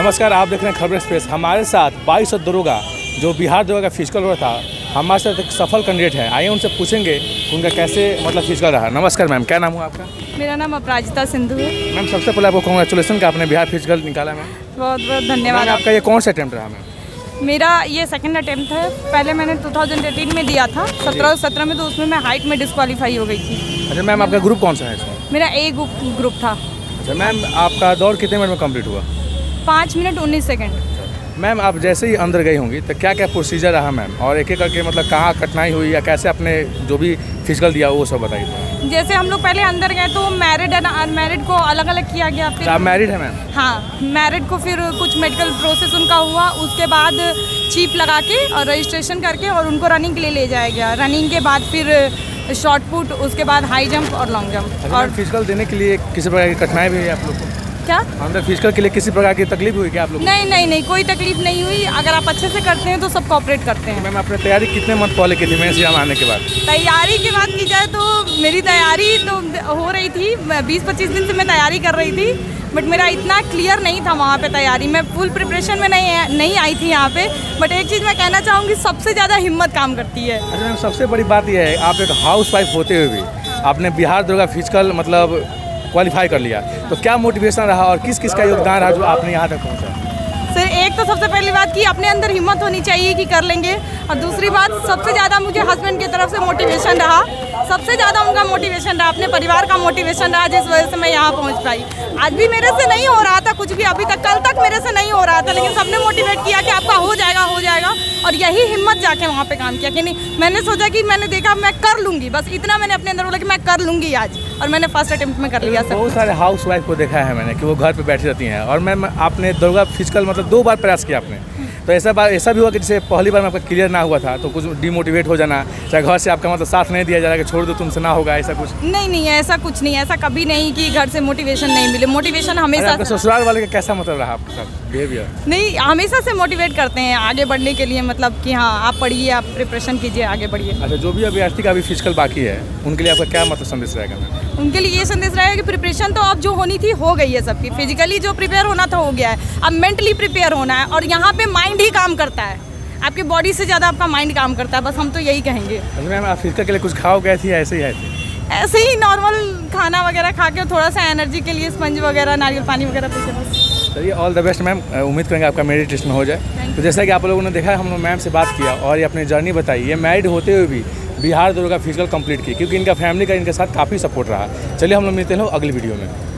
नमस्कार आप देख रहे हैं खबर एक्सप्रेस। हमारे साथ बाईस दरोगा जो बिहार दरोगा का फ़िज़िकल हुआ था हमारे साथ एक सफल कैंडिडेट है। आइए उनसे पूछेंगे उनका कैसे मतलब फ़िज़िकल रहा। नमस्कार मैम क्या नाम हुआ आपका? मेरा नाम अपराजिता सिंधु है। मैम सबसे पहले आपको कॉन्ग्रेचुलेसन का आपने बिहार फ़िज़िकल निकाला मैम। बहुत बहुत धन्यवाद आपका। ये कौन सा अटैम्प्ट रहा मैम? मेरा ये सेकंड अटेम्प्ट है। पहले मैंने 2018 में दिया था। 17 17 में तो उसमें मैं हाइट में डिस्क्वालीफाई हो गई थी। अच्छा मैम आपका ग्रुप कौन सा है इसमें? मेरा ए ग्रुप था। अच्छा मैम आपका दौड़ कितने मिनट में कंप्लीट हुआ? पाँच मिनट उन्नीस सेकेंड। मैम आप जैसे ही अंदर गई होंगी तो क्या क्या प्रोसीजर रहा मैम? और एक एक करके मतलब कहाँ कठिनाई हुई या कैसे आपने जो भी फ़िज़िकल दिया वो सब बताइए। जैसे हम लोग पहले अंदर गए तो मैरिड एंड अनमैरिड को अलग अलग किया गया फिर अच्छा, आप मैरिड है मैम? हाँ मैरिड को फिर कुछ मेडिकल प्रोसेस उनका हुआ उसके बाद चीप लगा के और रजिस्ट्रेशन करके और उनको रनिंग के लिए ले जाया गया। रनिंग के बाद फिर शॉर्ट पुट उसके बाद हाई जंप और लॉन्ग जंप और और फ़िज़िकल देने के लिए किसी प्रकार की कठिनाई भी हुई आप लोग को? क्या? अंदर फ़िज़िकल के लिए किसी प्रकार की तकलीफ़ हुई क्या आप लोग नहीं नहीं नहीं कोई तकलीफ़ नहीं हुई। अगर आप अच्छे से करते हैं तो सब कॉपरेट करते हैं। मैम आपने तैयारी कितने मंथ पहले की थी? एग्ज़ाम आने के बाद। तैयारी की बात की जाए तो मेरी तैयारी तो हो रही थी। बीस पच्चीस दिन से मैं तैयारी कर रही थी बट मेरा इतना क्लियर नहीं था वहाँ पे तैयारी। मैं फुल प्रिपरेशन में नहीं नहीं आई थी यहाँ पे बट एक चीज़ मैं कहना चाहूँगी सबसे ज़्यादा हिम्मत काम करती है। अच्छा मैम सबसे बड़ी बात यह है आप एक हाउस वाइफ होते हुए भी आपने बिहार दुर्गा फ़िज़िकल मतलब क्वालिफाई कर लिया। तो क्या मोटिवेशन रहा और किस किस का योगदान रहा जो आपने यहाँ तक पहुँचा? सर, एक तो सबसे पहली बात कि अपने अंदर हिम्मत होनी चाहिए कि कर लेंगे। और दूसरी बात, सबसे ज़्यादा मुझे हस्बैंड की तरफ़ से मोटिवेशन रहा। सबसे ज़्यादा उनका मोटिवेशन रहा, अपने परिवार का मोटिवेशन रहा, जिस वजह से मैं यहाँ पहुँच पाई। आज भी मेरे से नहीं हो रहा था कुछ भी, अभी तक कल तक मेरे से नहीं हो रहा था, लेकिन सबने मोटिवेट किया कि आपका हो जाएगा हो जाएगा। और यही हिम्मत जाके वहाँ पे काम किया कि नहीं। मैंने सोचा कि मैंने देखा, मैं कर लूँगी। बस इतना मैंने अपने अंदर बोला कि मैं कर लूँगी आज। और मैंने फ़र्स्ट अटेम्प्ट में कर लिया सर बहुत सारे हाउस वाइफ को देखा है मैंने कि वो घर पे बैठी रहती हैं। और मैम आपने दुर्गा फ़िज़िकल मतलब दो बार प्रयास किया आपने। तो ऐसा बात ऐसा भी हुआ कि जैसे पहली बार में आपका क्लियर ना हुआ था तो कुछ डिमोटिवेट हो जाना चाहे घर से आपका मतलब साथ नहीं दिया जा रहा कि छोड़ दो तुमसे ना होगा ऐसा कुछ? नहीं नहीं ऐसा कुछ नहीं ऐसा कभी नहीं कि घर से मोटिवेशन नहीं मिले। मोटिवेशन हमेशा ससुराल वाले का कैसा मतलब रहा आपके साथ? बिहेवियर नहीं हमेशा से मोटिवेट करते हैं आगे बढ़ने के लिए मतलब कि हाँ आप पढ़िए आप प्रिपरेशन कीजिए आगे बढ़िए। अच्छा जो भी अभ्यर्थी का अभी फ़िज़िकल बाकी है उनके लिए आपका क्या मतलब संदेश रहेगा? उनके लिए ये संदेश रहेगा कि प्रिपरेशन तो अब जो होनी थी हो गई है सबकी। फिजिकली जो प्रिपेयर होना था हो गया है। अब मेंटली प्रिपेयर होना है और यहाँ पे माइंड ही काम करता है। आपकी बॉडी से ज़्यादा आपका माइंड काम करता है बस हम तो यही कहेंगे। अच्छा मैम आप फ़िज़िकल के लिए कुछ खाओ गए थी ऐसे ही आए थे। ऐसे ही नॉर्मल खाना वगैरह खा के थोड़ा सा एनर्जी के लिए स्पंज वगैरह नारियल पानी वगैरह पी के बस। चलिए ऑल द बेस्ट मैम। उम्मीद करेंगे आपका मेडिटेशन हो जाए। तो जैसा कि आप लोगों ने देखा हम लोग मैम से बात किया और ये अपनी जर्नी बताई। ये मैरिड होते हुए भी बिहार दुर्गा फ़िज़िकल कंप्लीट की, क्योंकि इनका फैमिली का, इनके साथ काफ़ी सपोर्ट रहा। चलिए हम लोग मिलते हैं अगली वीडियो में।